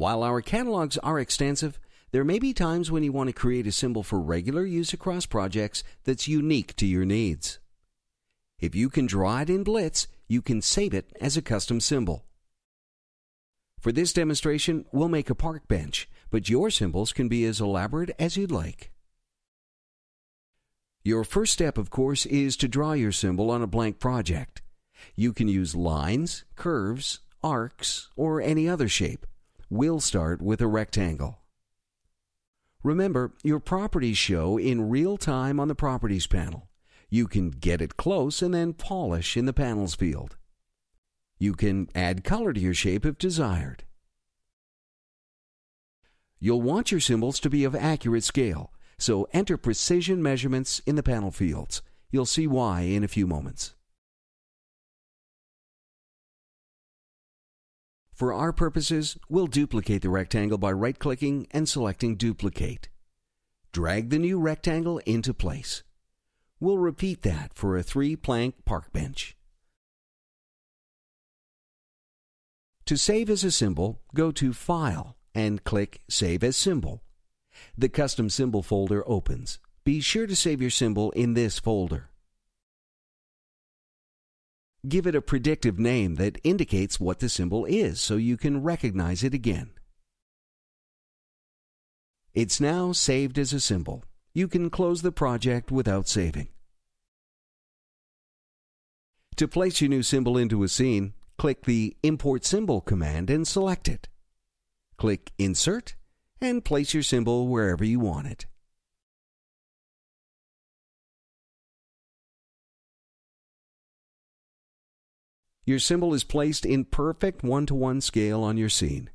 While our catalogs are extensive, there may be times when you want to create a symbol for regular use across projects that's unique to your needs. If you can draw it in Blitz, you can save it as a custom symbol. For this demonstration, we'll make a park bench, but your symbols can be as elaborate as you'd like. Your first step, of course, is to draw your symbol on a blank project. You can use lines, curves, arcs, or any other shape. We'll start with a rectangle. Remember, your properties show in real time on the Properties panel. You can get it close and then polish in the Panels field. You can add color to your shape if desired. You'll want your symbols to be of accurate scale, so enter precision measurements in the panel fields. You'll see why in a few moments. For our purposes, we'll duplicate the rectangle by right-clicking and selecting Duplicate. Drag the new rectangle into place. We'll repeat that for a three-plank park bench. To save as a symbol, go to File and click Save as Symbol. The Custom Symbol folder opens. Be sure to save your symbol in this folder. Give it a predictive name that indicates what the symbol is so you can recognize it again. It's now saved as a symbol. You can close the project without saving. To place your new symbol into a scene, click the Import Symbol command and select it. Click Insert and place your symbol wherever you want it. Your symbol is placed in perfect one-to-one scale on your scene.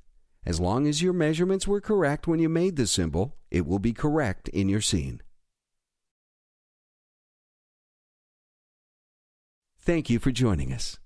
As long as your measurements were correct when you made the symbol, it will be correct in your scene. Thank you for joining us.